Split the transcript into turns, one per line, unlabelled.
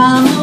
Vamos